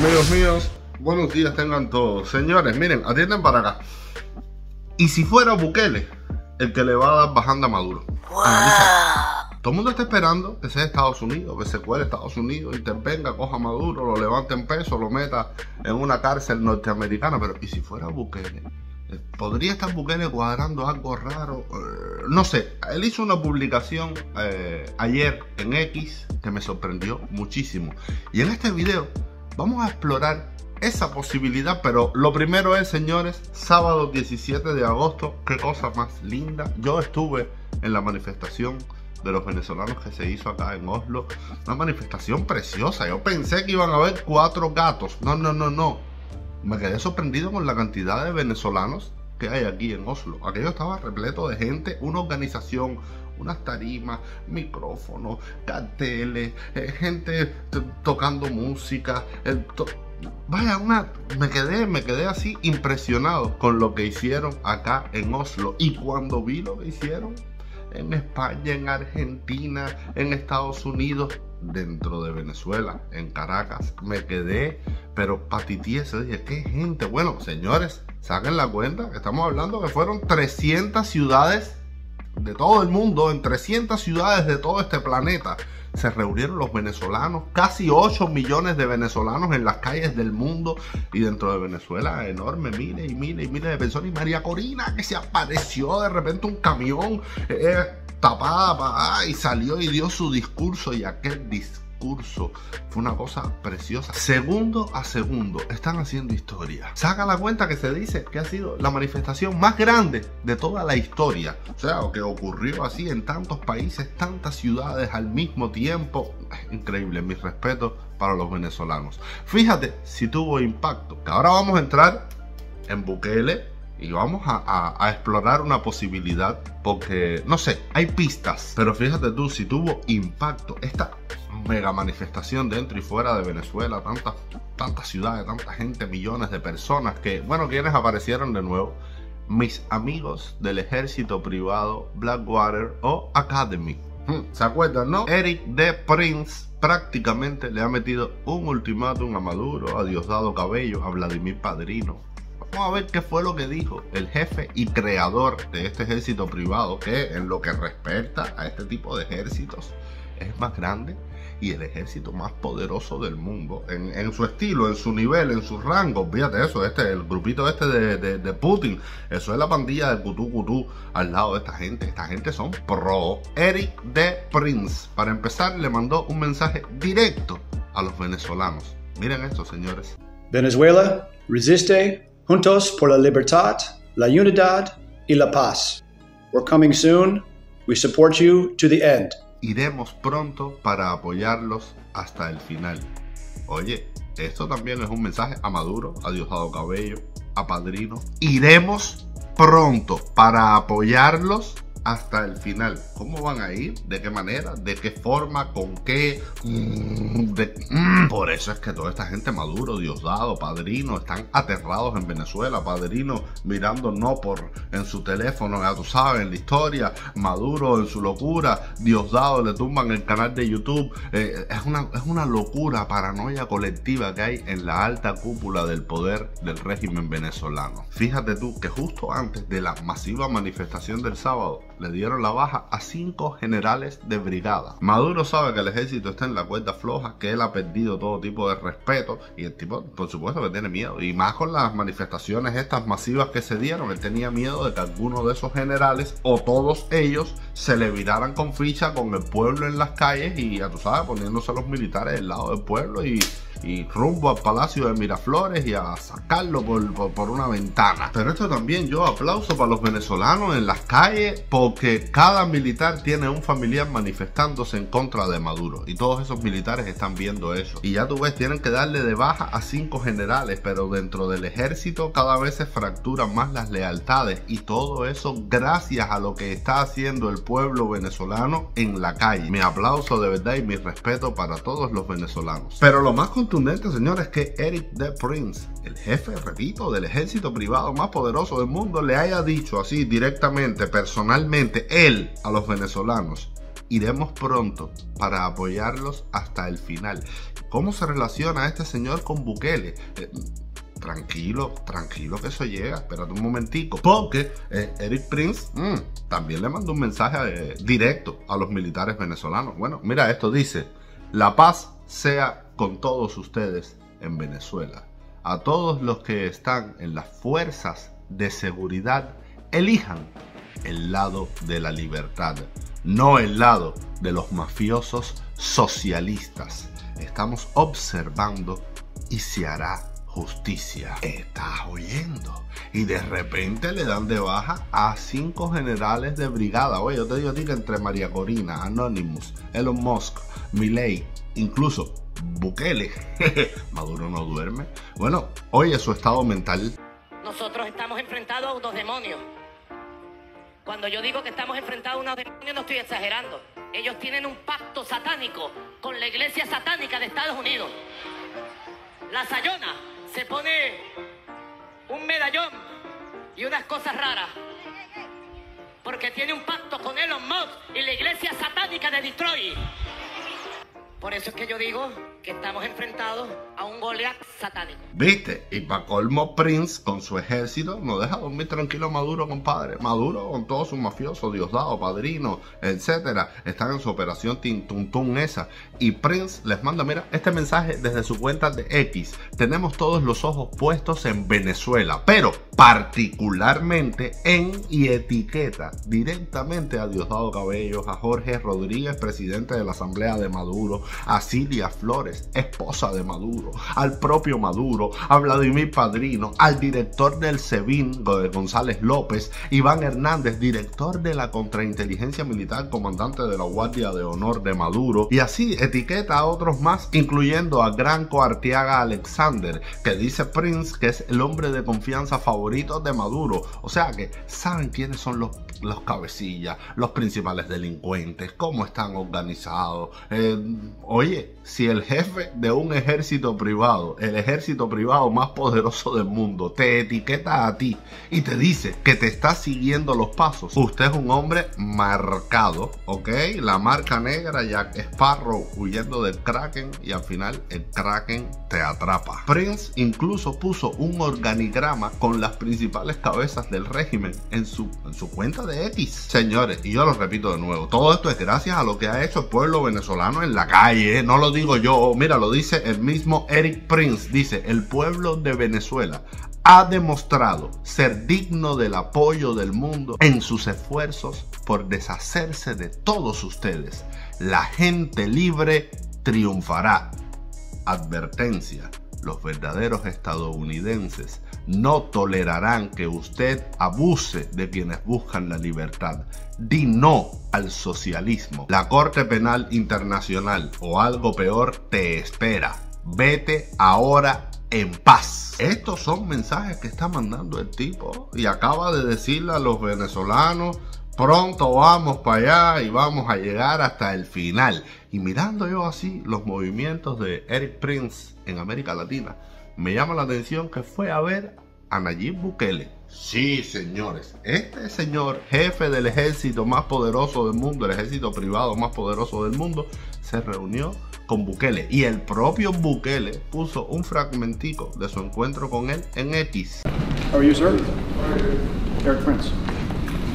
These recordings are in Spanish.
Amigos míos, buenos días tengan todos. Señores, miren, atienden para acá. ¿Y si fuera Bukele el que le va a dar bajando a Maduro? Todo el mundo está esperando que sea Estados Unidos, que se cuele Estados Unidos, intervenga, coja a Maduro, lo levante en peso, lo meta en una cárcel norteamericana. Pero, ¿y si fuera Bukele? ¿Podría estar Bukele cuadrando algo raro? Eh, no sé, él hizo una publicación eh, ayer en X que me sorprendió muchísimo. Y en este video vamos a explorar esa posibilidad, pero lo primero es, señores, sábado 17 de agosto, qué cosa más linda. Yo estuve en la manifestación de los venezolanos que se hizo acá en Oslo. Una manifestación preciosa. Yo pensé que iban a haber cuatro gatos. No, no, no, no. Me quedé sorprendido con la cantidad de venezolanos que hay aquí en Oslo. Aquello estaba repleto de gente, una organización, unas tarimas, micrófonos, carteles, eh, gente tocando música. Vaya, una, me quedé, me quedé así impresionado con lo que hicieron acá en Oslo. Y cuando vi lo que hicieron en España, en Argentina, en Estados Unidos, dentro de Venezuela, en Caracas, me quedé, pero patitiese, dije, qué gente. Bueno, señores, saquen la cuenta, estamos hablando que fueron 300 ciudades de todo el mundo, en 300 ciudades de todo este planeta, se reunieron los venezolanos, casi 8 millones de venezolanos en las calles del mundo y dentro de Venezuela, enorme, miles y miles y miles de personas. Y María Corina, que se apareció de repente un camión eh, tapada y salió y dio su discurso y aquel discurso curso. Fue una cosa preciosa. Segundo a segundo están haciendo historia. Saca la cuenta que se dice que ha sido la manifestación más grande de toda la historia. O sea, que ocurrió así en tantos países, tantas ciudades al mismo tiempo. Increíble, mi respeto para los venezolanos. Fíjate si tuvo impacto. Que ahora vamos a entrar en Bukele y vamos a, a, explorar una posibilidad porque, no sé, hay pistas, pero fíjate tú, si tuvo impacto esta mega manifestación dentro y fuera de Venezuela, tantas, tantas ciudades, tanta gente, millones de personas que, bueno, quienes aparecieron de nuevo, mis amigos del ejército privado Blackwater o Academy. Hmm, ¿Se acuerdan, no? Eric de Prince prácticamente le ha metido un ultimátum a Maduro, a Diosdado Cabello, a Vladimir Padrino, Vamos a ver qué fue lo que dijo el jefe y creador de este ejército privado, que en lo que respecta a este tipo de ejércitos es más grande y el ejército más poderoso del mundo, en, su estilo, en su nivel, en su rango. Fíjate eso, este, el grupito este de, Putin, eso es la pandilla de Kutú Kutú al lado de esta gente. Esta gente son pro. Eric de Prince, para empezar, le mandó un mensaje directo a los venezolanos. Miren esto, señores. Venezuela, resiste, juntos por la libertad, la unidad y la paz. We're coming soon. We support you to the end iremos pronto para apoyarlos hasta el final. Oye, esto también es un mensaje a Maduro, a Diosdado Cabello, a Padrino. Iremos pronto para apoyarlos hasta el final. ¿Cómo van a ir? ¿De qué manera? ¿De qué forma? ¿Con qué? Mm, mm. Por eso es que toda esta gente Maduro, Diosdado, Padrino, están aterrados en Venezuela. Padrino mirando no por en su teléfono, ya tú sabes, en la historia. Maduro en su locura. Diosdado le tumban el canal de YouTube. Eh, es, una, es una locura, paranoia colectiva que hay en la alta cúpula del poder del régimen venezolano. Fíjate tú que justo antes de la masiva manifestación del sábado, le dieron la baja a cinco generales de brigada. Maduro sabe que el ejército está en la cuerda floja, que él ha perdido todo tipo de respeto y el tipo, por supuesto, que tiene miedo. Y más con las manifestaciones estas masivas que se dieron, él tenía miedo de que alguno de esos generales o todos ellos se le viraran con ficha con el pueblo en las calles y, ya tú sabes, poniéndose los militares del lado del pueblo y y rumbo al Palacio de Miraflores y a sacarlo por, por, una ventana. Pero esto también yo aplauso para los venezolanos en las calles porque cada militar tiene un familiar manifestándose en contra de Maduro y todos esos militares están viendo eso. Y ya tú ves, tienen que darle de baja a cinco generales, pero dentro del ejército cada vez se fracturan más las lealtades y todo eso gracias a lo que está haciendo el pueblo venezolano en la calle. Mi aplauso de verdad y mi respeto para todos los venezolanos. Pero lo más contundente, señores, que Eric de Prince, el jefe, repito, del ejército privado más poderoso del mundo, le haya dicho así directamente, personalmente, él a los venezolanos, iremos pronto para apoyarlos hasta el final. ¿Cómo se relaciona este señor con Bukele? Eh, tranquilo, tranquilo que eso llega, espérate un momentico. Porque eh, Eric Prince mm, también le mandó un mensaje eh, directo a los militares venezolanos. Bueno, mira esto, dice, la paz sea con todos ustedes en Venezuela. A todos los que están en las fuerzas de seguridad, elijan el lado de la libertad, no el lado de los mafiosos socialistas. Estamos observando y se hará justicia. Estás oyendo. Y de repente le dan de baja a cinco generales de brigada. Oye, yo te digo a ti que entre María Corina, Anonymous, Elon Musk, Milley, incluso Bukele, Maduro no duerme. Bueno, oye su estado mental. Nosotros estamos enfrentados a unos demonios. Cuando yo digo que estamos enfrentados a unos demonios, no estoy exagerando. Ellos tienen un pacto satánico con la iglesia satánica de Estados Unidos. La Sayona se pone un medallón y unas cosas raras. Porque tiene un pacto con Elon Musk y la iglesia satánica de Detroit. Por eso es que yo digo que estamos enfrentados a un Goliath satánico. ¿Viste? Y para colmo Prince con su ejército no deja dormir tranquilo Maduro, compadre. Maduro con todos sus mafiosos, Diosdado, Padrino, etcétera, están en su operación Tintuntun esa. Y Prince les manda, mira, este mensaje desde su cuenta de X. Tenemos todos los ojos puestos en Venezuela, pero particularmente en y etiqueta directamente a Diosdado Cabellos, a Jorge Rodríguez, presidente de la Asamblea de Maduro, a Silvia Flores, esposa de Maduro, al propio Maduro, a Vladimir Padrino, al director del SEBIN, González López, Iván Hernández, director de la contrainteligencia militar, comandante de la Guardia de Honor de Maduro, y así etiqueta a otros más, incluyendo a Granco Arteaga Alexander, que dice Prince que es el hombre de confianza favorito de Maduro. O sea que saben quiénes son los, los cabecillas, los principales delincuentes, cómo están organizados. Eh, oye, si el jefe de un ejército privado, el ejército privado más poderoso del mundo, te etiqueta a ti y te dice que te está siguiendo los pasos, usted es un hombre marcado, ¿ok? La marca negra, Jack Sparrow huyendo del Kraken y al final el Kraken te atrapa. Prince incluso puso un organigrama con las principales cabezas del régimen en su, en su cuenta de X. Señores, y yo lo repito de nuevo, todo esto es gracias a lo que ha hecho el pueblo venezolano en la calle, ¿eh? no lo digo yo, mira, lo dice el mismo Eric Prince, dice, el pueblo de Venezuela ha demostrado ser digno del apoyo del mundo en sus esfuerzos por deshacerse de todos ustedes. La gente libre triunfará. Advertencia, los verdaderos estadounidenses no tolerarán que usted abuse de quienes buscan la libertad. Di no al socialismo. La Corte Penal Internacional o algo peor te espera. Vete ahora en paz. Estos son mensajes que está mandando el tipo y acaba de decirle a los venezolanos, pronto vamos para allá y vamos a llegar hasta el final. Y mirando yo así los movimientos de Eric Prince en América Latina, me llama la atención que fue a ver a Nayib Bukele. Sí, señores, este señor, jefe del ejército más poderoso del mundo, el ejército privado más poderoso del mundo, se reunió con Bukele y el propio Bukele puso un fragmentico de su encuentro con él en X. How are you, sir? Eric Prince.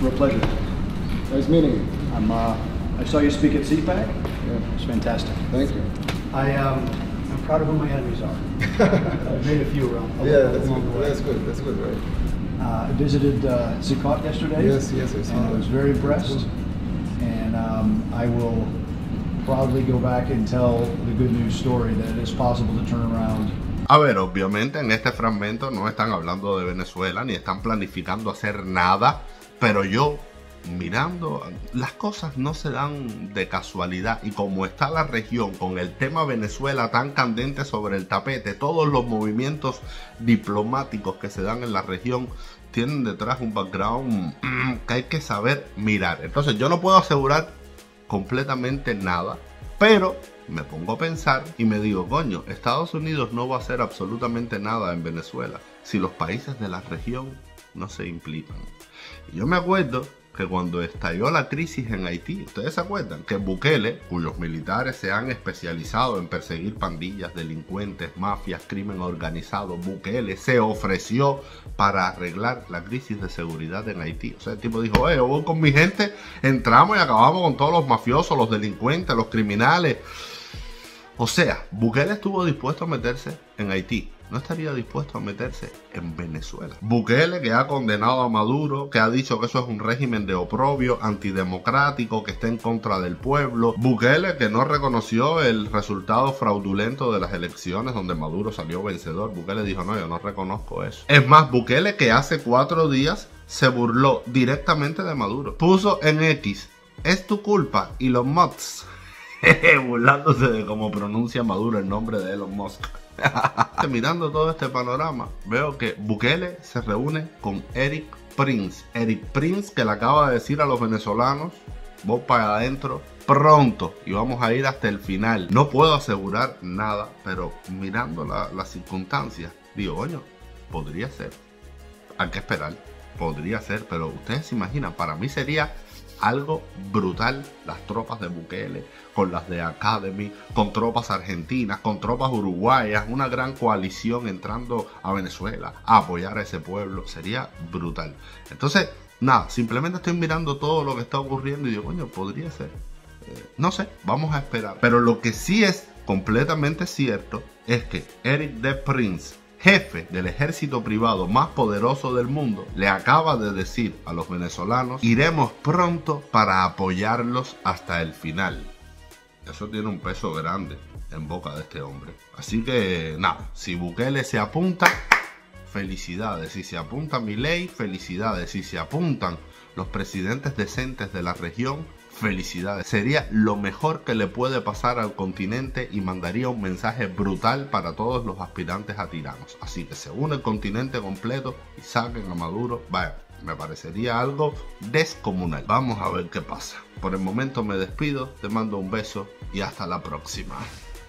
Real pleasure. Nice meeting you. I'm, uh, I saw you speak at CPAC. Yeah. It's fantastic. Thank you. I, um, I'm proud of who my enemies are. I've made a few around. Yeah, that's good. way. That's good. That's good, right? Uh, I visited uh, Zikot yesterday. Yes, yes, I saw And I was very impressed. And um, I will proudly go back and tell the good news story that it is possible to turn around A ver, obviamente en este fragmento no están hablando de Venezuela ni están planificando hacer nada, pero yo mirando, las cosas no se dan de casualidad y como está la región con el tema Venezuela tan candente sobre el tapete, todos los movimientos diplomáticos que se dan en la región tienen detrás un background mm, que hay que saber mirar. Entonces yo no puedo asegurar completamente nada, pero me pongo a pensar y me digo, coño, Estados Unidos no va a hacer absolutamente nada en Venezuela si los países de la región no se implican. Y yo me acuerdo que cuando estalló la crisis en Haití, ustedes se acuerdan que Bukele, cuyos militares se han especializado en perseguir pandillas, delincuentes, mafias, crimen organizado, Bukele se ofreció para arreglar la crisis de seguridad en Haití. O sea, el tipo dijo, eh, yo voy con mi gente, entramos y acabamos con todos los mafiosos, los delincuentes, los criminales. O sea, Bukele estuvo dispuesto a meterse en Haití no estaría dispuesto a meterse en Venezuela. Bukele, que ha condenado a Maduro, que ha dicho que eso es un régimen de oprobio, antidemocrático, que está en contra del pueblo. Bukele, que no reconoció el resultado fraudulento de las elecciones donde Maduro salió vencedor. Bukele dijo, no, yo no reconozco eso. Es más, Bukele, que hace cuatro días se burló directamente de Maduro. Puso en X, es tu culpa, y los mods. burlándose de cómo pronuncia Maduro el nombre de Elon Musk. Mirando todo este panorama, veo que Bukele se reúne con Eric Prince. Eric Prince que le acaba de decir a los venezolanos, vos para adentro pronto y vamos a ir hasta el final. No puedo asegurar nada, pero mirando las circunstancias, digo, coño, podría ser. Hay que esperar, podría ser, pero ustedes se imaginan, para mí sería algo brutal las tropas de Bukele, con las de Academy, con tropas argentinas, con tropas uruguayas, una gran coalición entrando a Venezuela a apoyar a ese pueblo, sería brutal. Entonces, nada, simplemente estoy mirando todo lo que está ocurriendo y digo, coño, podría ser. Eh, no sé, vamos a esperar. Pero lo que sí es completamente cierto es que Eric de Prince jefe del ejército privado más poderoso del mundo, le acaba de decir a los venezolanos, iremos pronto para apoyarlos hasta el final. Eso tiene un peso grande en boca de este hombre. Así que nada, si Bukele se apunta, felicidades. Si se apunta ley, felicidades. Si se apuntan los presidentes decentes de la región, felicidades. Sería lo mejor que le puede pasar al continente y mandaría un mensaje brutal para todos los aspirantes a tiranos. Así que se une el continente completo y saquen a Maduro. Vaya, me parecería algo descomunal. Vamos a ver qué pasa. Por el momento me despido, te mando un beso y hasta la próxima.